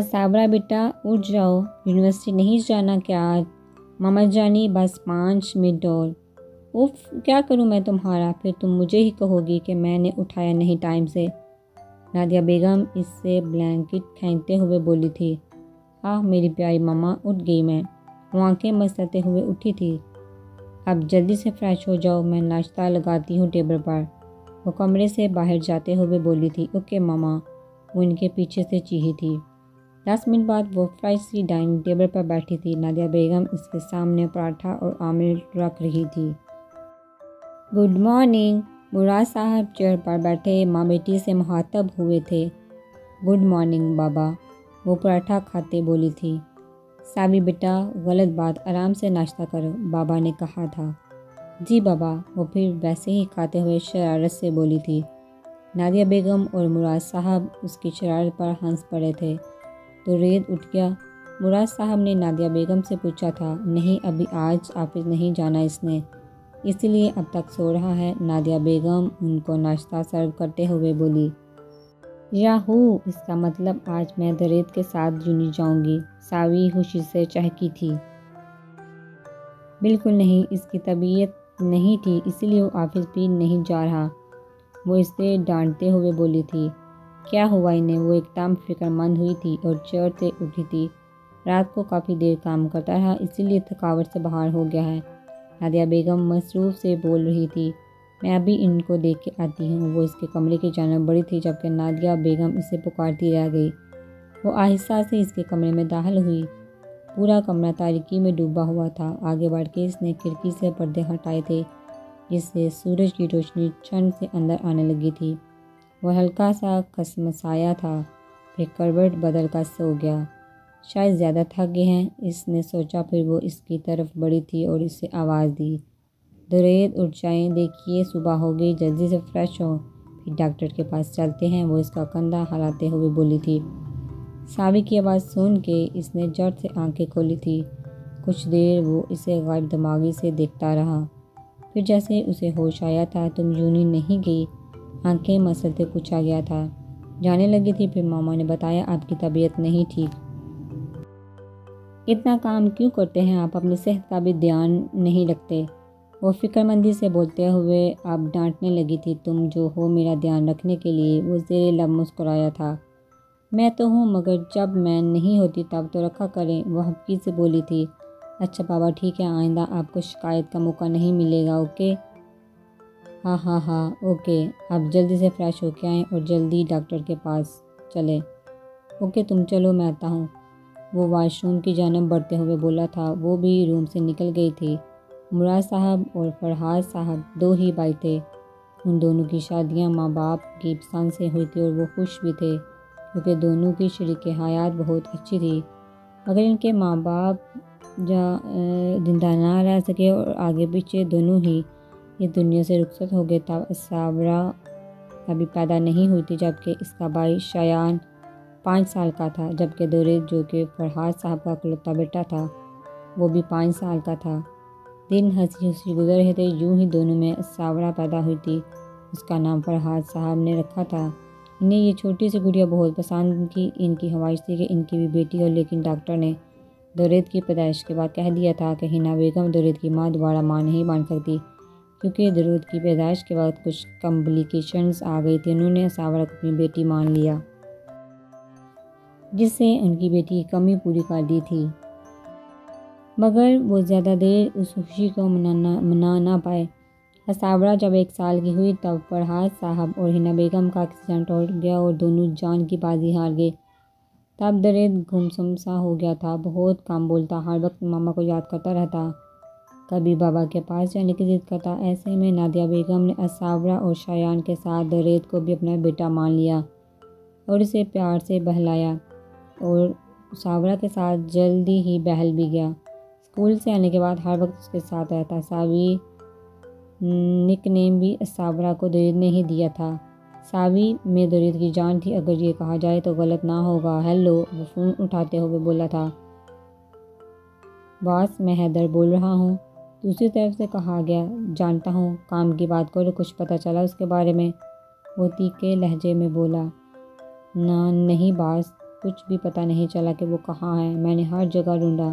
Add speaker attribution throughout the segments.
Speaker 1: साबरा बेटा उठ जाओ। यूनिवर्सिटी नहीं जाना क्या आज? मामा जानी, बस पाँच मिनट और। उफ, क्या करूँ मैं तुम्हारा? फिर तुम मुझे ही कहोगी कि मैंने उठाया नहीं टाइम से। नादिया बेगम इससे ब्लैंकेट खींचते हुए बोली थी। आह, मेरी प्यारी मामा, उठ गई मैं। वो आँखें मसलते हुए उठी थी। अब जल्दी से फ्रेश हो जाओ, मैं नाश्ता लगाती हूँ टेबल पर। वो कमरे से बाहर जाते हुए बोली थी, ओके मामा। वो इनके पीछे से चीही थी। दस मिनट बाद वो फ्रेश सी डाइनिंग टेबल पर बैठी थी। नादिया बेगम इसके सामने पराठा और आमलेट रख रही थी। गुड मॉर्निंग, मुराद साहब चेयर पर बैठे माँ बेटी से मुहातब हुए थे। गुड मॉर्निंग, बाबा, वो पराठा खाते बोली थी। साबी बेटा, गलत बात, आराम से नाश्ता करो, बाबा ने कहा था। जी बाबा, वो फिर वैसे ही खाते हुए शरारत से बोली थी। नादिया बेगम और मुराद साहब उसकी शरारत पर हंस पड़े थे। तो रेत उठ गया। मुराद साहब ने नादिया बेगम से पूछा था, नहीं, अभी आज ऑफ़िस नहीं जाना इसने। इसलिए अब तक सो रहा है। नादिया बेगम उनको नाश्ता सर्व करते हुए बोली याहू इसका मतलब आज मैं दरेद के साथ जुनी जाऊँगी। सावी खुशी से चहकी थी। बिल्कुल नहीं, इसकी तबीयत नहीं थी, इसलिए वो ऑफ़िस भी नहीं जा रहा। वो इसे डांटते हुए बोली थी क्या हुआ इन्हें? वो एकदम फिक्रमंद हुई थी और चेयर से उठी थी। रात को काफ़ी देर काम करता रहा, इसीलिए थकावट से बाहर हो गया है। नादिया बेगम मसरूफ़ से बोल रही थी, मैं अभी इनको देख के आती हूँ। वो इसके कमरे की जानब बड़ी थी, जबकि नादिया बेगम इसे पुकारती रह गई। वो आहिस्ता से इसके कमरे में दाखिल हुई। पूरा कमरा तारीकी में डूबा हुआ था। आगे बढ़ के इसने खिड़की से पर्दे हटाए थे, जिससे सूरज की रोशनी ठंड से अंदर आने लगी थी। वह हल्का सा खसमसाया था, फिर करवट बदल कर सो गया। शायद ज़्यादा थक गए हैं, इसने सोचा फिर वो इसकी तरफ़ बड़ी थी और इसे आवाज़ दी। दुरेद उठ जाएँ देखिए, सुबह हो गई, जल्दी से फ्रेश हो। फिर डॉक्टर के पास चलते हैं, वो इसका कंधा हलाते हुए बोली थी। सावी की आवाज़ सुन के इसने जड़ से आँखें खोली थी। कुछ देर वो इसे गायब दिमागी से देखता रहा। फिर जैसे उसे होश आया था, तुम यूनी नहीं गई। आँखें मसलते पूछा गया था। जाने लगी थी फिर मामा ने बताया आपकी तबीयत नहीं ठीक। इतना काम क्यों करते हैं आप? अपनी सेहत का भी ध्यान नहीं रखते। वो फिक्रमंदी से बोलते हुए आप डांटने लगी थी, तुम जो हो मेरा ध्यान रखने के लिए, वो जेर लब मुस्कुराया था। मैं तो हूँ, मगर जब मैं नहीं होती तब तो रखा करें वह हल्की से बोली थी। अच्छा बाबा, ठीक है, आइंदा आपको शिकायत का मौका नहीं मिलेगा, ओके? हाँ हाँ हाँ ओके। आप जल्दी से फ्रेश होके आएँ और जल्दी डॉक्टर के पास चले। ओके, तुम चलो, मैं आता हूँ। वो वाशरूम की जानब बढ़ते हुए बोला था। वो भी रूम से निकल गई थी। मुराद साहब और फरहाद साहब दो ही भाई थे। उन दोनों की शादियाँ माँ बाप की पसंद से हुई थी और वो खुश भी थे, क्योंकि दोनों की शरीक हयात बहुत अच्छी थी। अगर इनके माँ बाप जा ज़िंदा ना रह सके और आगे पीछे दोनों ही ये दुनिया से रुखसत हो गए तब साबरा अभी पैदा नहीं हुई थी, जबकि इसका भाई शयान पाँच साल का था, जबकि दौरे जो कि फरहाद साहब का कुलता बेटा था, वो भी पाँच साल का था। दिन हँसी हँसी गुजर रहे थे, यूँ ही दोनों में सावरा पैदा हुई थी। उसका नाम फरहाद साहब ने रखा था। इन्हें ये छोटी सी गुड़िया बहुत पसंद की इनकी ख्वाहिश थी कि इनकी भी बेटी हो, लेकिन डॉक्टर ने दौरेद की पैदाइश के बाद कह दिया था कि हिना बेगम दौरेद की माँ दोबारा माँ नहीं बन सकती। क्योंकि दरूद की पैदाइश के बाद कुछ कम्प्लिकेशंस आ गई थी, उन्होंने सावरा को अपनी बेटी मान लिया, जिससे उनकी बेटी की कमी पूरी कर दी थी। मगर वो ज़्यादा देर उस खुशी को मनाना, मना ना पाए। सावरा जब एक साल की हुई तब फरहाद साहब और हिना बेगम का एक्सीडेंट हो गया और दोनों जान की बाजी हार गए। तब दरेद गुमसुम सा हो गया था, बहुत काम बोलता, हर वक्त मामा को याद करता रहता। कभी बाबा के पास जाने की जिद करता। ऐसे में नादिया बेगम ने असावरा और शायान के साथ दरेद को भी अपना बेटा मान लिया और इसे प्यार से बहलाया और सावरा के साथ जल्दी ही बहल भी गया। स्कूल से आने के बाद हर वक्त उसके साथ रहता। सावी निक नेम भी सावरा को दरीद ने ही दिया था। सावी में दरीद की जान थी, अगर ये कहा जाए तो गलत ना होगा। हेलो, वो फ़ोन उठाते हुए बोला था। बॉस, मैं हैदर बोल रहा हूँ। दूसरी तरफ़ से कहा गया, जानता हूँ, काम की बात करो, कुछ पता चला उसके बारे में। वो तीखे लहजे में बोला, ना, नहीं बास, कुछ भी पता नहीं चला कि वो कहाँ है। मैंने हर जगह ढूंढा,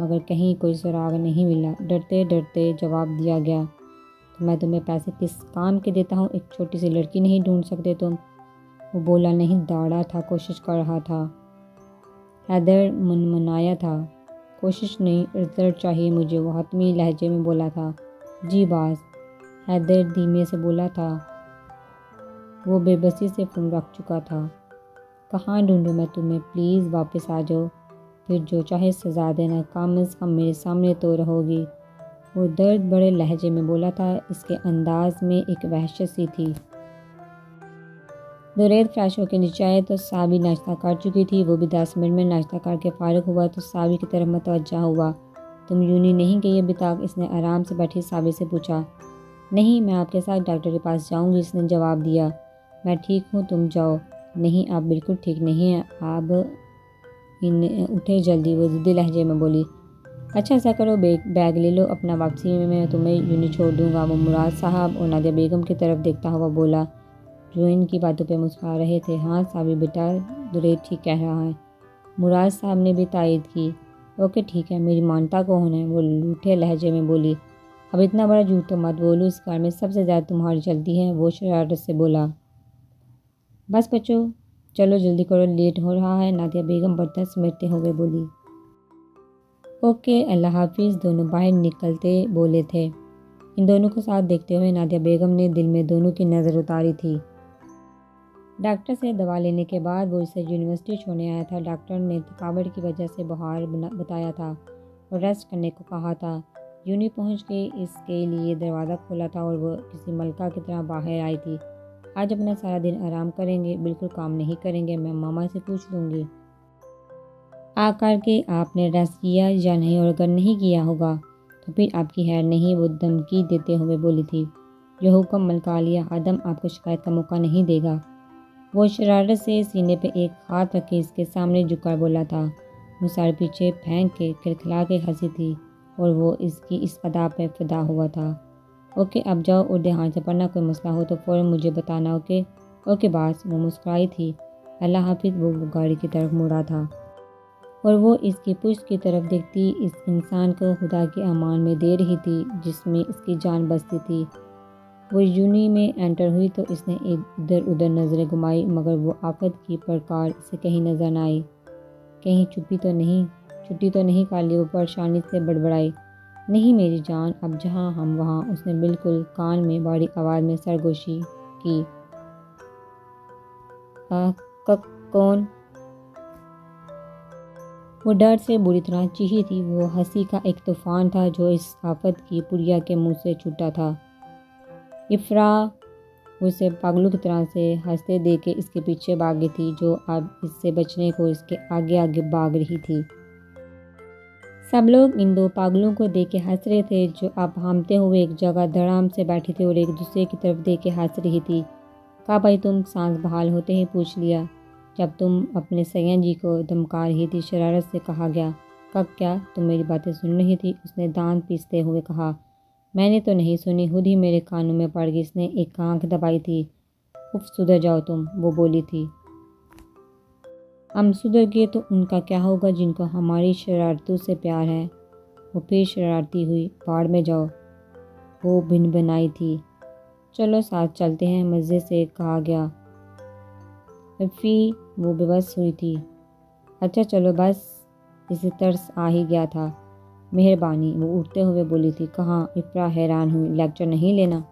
Speaker 1: मगर कहीं कोई सुराग नहीं मिला। डरते डरते जवाब दिया गया तो मैं तुम्हें पैसे किस काम के देता हूँ? एक छोटी सी लड़की नहीं ढूंढ सकते तुम। वो बोला, नहीं दाड़ा था, कोशिश कर रहा था। हैदर मनमनाया था। कोशिश नहीं रिज़ल्ट चाहिए मुझे। वो हतमी लहजे में बोला था, जी बास। हैदर धीमे से बोला था। वो बेबसी से फ़ोन रख चुका था। कहाँ ढूंढूँ मैं तुम्हें? प्लीज़ वापस आ जाओ। फिर जो चाहे सजा देना, कम अज़ कम मेरे सामने तो रहोगी। वो दर्द बड़े लहजे में बोला था। इसके अंदाज में एक वहशत सी थी। दुरेद फ्रेश होकर नीचे आए तो साबी नाश्ता कर चुकी थी। वो भी दस मिनट में नाश्ता करके फारग हुआ तो साबी की तरफ़ मतवजा हुआ। तुम यूनी नहीं गई अभी तक इसने आराम से बैठी साबी से पूछा। नहीं, मैं आपके साथ डॉक्टर के पास जाऊँगी, इसने जवाब दिया। मैं ठीक हूँ, तुम जाओ। नहीं, आप बिल्कुल ठीक नहीं हैं। आप इन, उठे जल्दी, वो ज़िद्दी लहजे में बोली। अच्छा ऐसा करो बैग ले लो, अपना वापसी में मैं तुम्हें यूनी छोड़ दूँगा। वो मुराद साहब और नादिया बेगम की तरफ़ देखता हुआ बोला। जो इनकी बातों पर मुस्कुरा रहे थे हाँ साबी बेटा दुरेद ठीक कह रहा है। मुराद साहब ने भी तायद की। ओके, ठीक है, मेरी मानता कौन है? वो लूठे लहजे में बोली, अब इतना बड़ा झूठ तो मत बोलो, इस कार में सबसे ज़्यादा तुम्हारी चलती है, वो शरारत से बोला। बस बच्चों, चलो जल्दी करो, लेट हो रहा है, नादिया बेगम बर्तन समेटते हुए बोली। ओके, अल्लाह हाफिज़, दोनों बाहर निकलते बोले थे। इन दोनों को साथ देखते हुए नादिया बेगम ने दिल में दोनों की नज़र उतारी थी। डॉक्टर से दवा लेने के बाद वो इसे यूनिवर्सिटी छोड़ने आया था। डॉक्टर ने थकावट की वजह से बुखार बताया था और रेस्ट करने को कहा था। यूनी पहुँच के इसके लिए दरवाज़ा खोला था और वो किसी मलका की तरह बाहर आई थी। आज अपना सारा दिन आराम करेंगे, बिल्कुल काम नहीं करेंगे, मैं मामा से पूछ लूँगी। आकर के आपने रेस्ट किया या नहीं और अगर नहीं किया होगा तो फिर आपकी हैर नहीं, वो धमकी देते हुए बोली थी। जो हुक्म मलका लिया, आदम आपको शिकायत का मौका नहीं देगा। वो शरारत से सीने पे एक हाथ रखे इसके सामने झुककर बोला था। वो सारे पीछे फेंक के खिलखिला के हँसी थी और वो इसकी इस अदा पे फिदा हुआ था। ओके, अब जाओ और ध्यान से पढ़ना, कोई मसला हो तो फ़ौर मुझे बताना, ओके? ओके बास, वो मुस्कुराई थी। अल्लाह हाफिज़, वो गाड़ी की तरफ़ मुड़ा था। और वो इसकी पुष्ट की तरफ़ देखती, इस इंसान को खुदा के अमान में दे रही थी, जिसमें इसकी जान बसती थी। वो यूनी में एंटर हुई तो इसने इधर उधर नज़रें घुमाई मगर वो आफत की प्रकार इसे कहीं नज़र न आई। कहीं छुपी तो नहीं छुट्टी तो नहीं कर ली वो परेशानी से बड़बड़ाई। नहीं मेरी जान अब जहाँ हम वहाँ उसने बिल्कुल कान में बड़ी आवाज़ में सरगोशी की। आ, कौन? वो डर से बुरी तरह चीही थी वो हँसी का एक तूफ़ान था जो इस आफत की पुरिया के मुँह से छूटा था। इफ्रा उसे पागलों की तरह से हँसते दे के इसके पीछे भागी थी, जो अब इससे बचने को इसके आगे आगे भाग रही थी। सब लोग इन दो पागलों को देख के हंस रहे थे, जो अब हामते हुए एक जगह धड़ाम से बैठे थे और एक दूसरे की तरफ़ देख के हंस रही थी। कहा भाई तुम सांस बहाल होते ही पूछ लिया, जब तुम अपने सैया जी को धमका रही थी? शरारत से कहा गया। कब क्या? तुम मेरी बातें सुन रही थी, उसने दांत पीसते हुए कहा। मैंने तो नहीं सुनी, खुद ही मेरे कानों में पड़ गई। इसने एक आँख दबाई थी। उफ, सुधर जाओ तुम, वो बोली थी। हम सुधर गए तो उनका क्या होगा जिनको हमारी शरारतों से प्यार है? वो फिर शरारती हुई पहाड़ में जाओ। वो भिन बनाई थी। चलो साथ चलते हैं, मज़े से कहा गया। फ़ी वो बेबस हुई थी। अच्छा चलो बस, इसे तरस आ ही गया था। मेहरबानी। वो उठते हुए बोली थी, कहाँ इफ्रा हैरान हुई, लेक्चर नहीं लेना?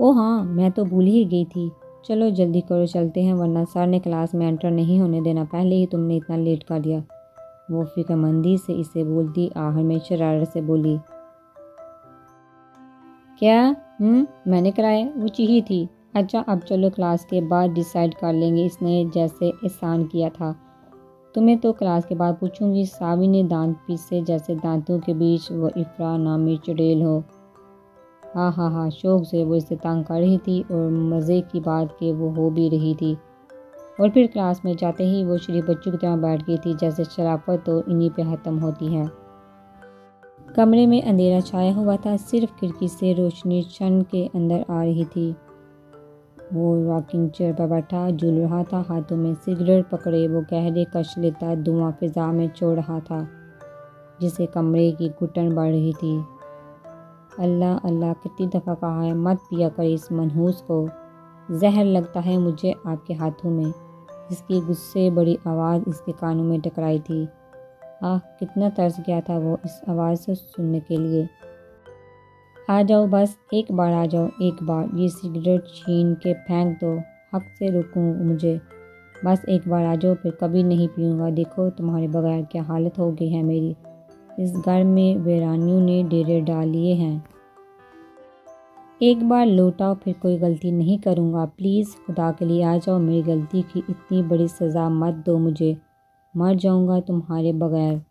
Speaker 1: ओ हाँ मैं तो भूल ही गई थी। चलो जल्दी करो, चलते हैं, वरना सर ने क्लास में एंटर नहीं होने देना। पहले ही तुमने इतना लेट कर दिया। वो फिक्रमंदी से इसे बोलती आहर में शरारत से बोली, क्या? हम्म मैंने कराया, वो चीही थी। अच्छा अब चलो क्लास के बाद डिसाइड कर लेंगे, इसने जैसे एहसान किया था। तुम्हें तो क्लास के बाद पूछूँगी, सावी ने दांत पीसे जैसे दांतों के बीच वो इफ्रा नामी चुड़ैल हो। हाँ हाँ हाँ शौक से वो इसे तंग कर रही थी और मज़े की बात के वो हो भी रही थी। और फिर क्लास में जाते ही वो श्री बच्चों की तरह बैठ गई थी, जैसे शराफत तो इन्हीं पे ख़त्म होती है। कमरे में अंधेरा छाया हुआ था, सिर्फ़ खिड़की से रोशनी क्षण के अंदर आ रही थी। वो रॉकिंग चेयर पर बैठा झूल रहा था हाथों में सिगरेट पकड़े, वो गहरे कश लेता, धुआँ फिजा में छोड़ रहा था जिसे कमरे की घुटन बढ़ रही थी। अल्लाह अल्लाह, कितनी दफ़ा कहा है, मत पिया कर इस मनहूस को। जहर लगता है मुझे आपके हाथों में। इसकी गुस्से बड़ी आवाज़ इसके कानों में टकराई थी। आह, कितना तरस गया था वो इस आवाज़ से सुनने के लिए। आ जाओ, बस एक बार आ जाओ, एक बार। ये सिगरेट छीन के फेंक दो। हक से रुकूँ मुझे। बस एक बार आ जाओ, फिर कभी नहीं पीऊँगा। देखो, तुम्हारे बगैर क्या हालत हो गई है मेरी। इस घर में वीरानियों ने डेरे डाल लिए हैं। एक बार लौटाओ, फिर कोई गलती नहीं करूँगा। प्लीज़, खुदा के लिए आ जाओ। मेरी गलती की इतनी बड़ी सज़ा मत दो मुझे। मर जाऊँगा तुम्हारे बगैर।